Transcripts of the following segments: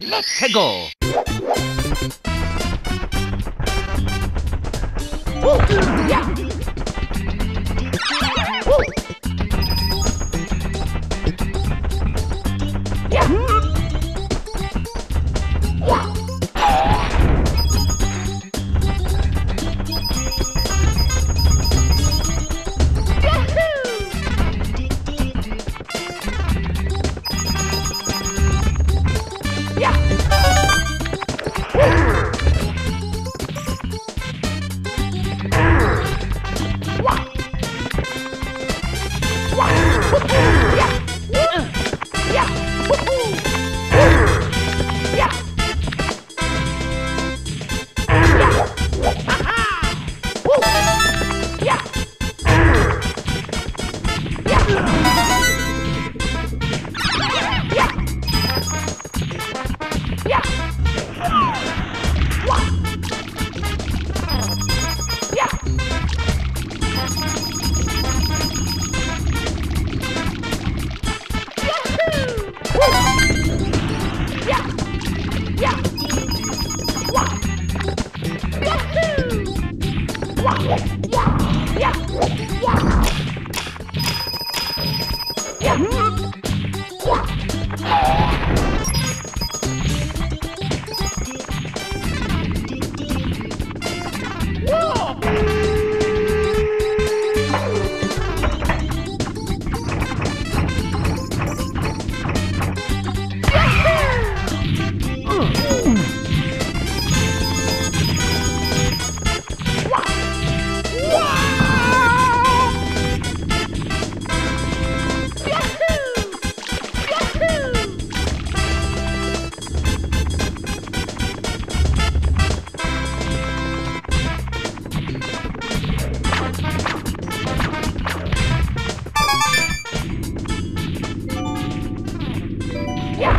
Let's go! Oh Yeah! Woo! Yeah.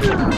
Yeah!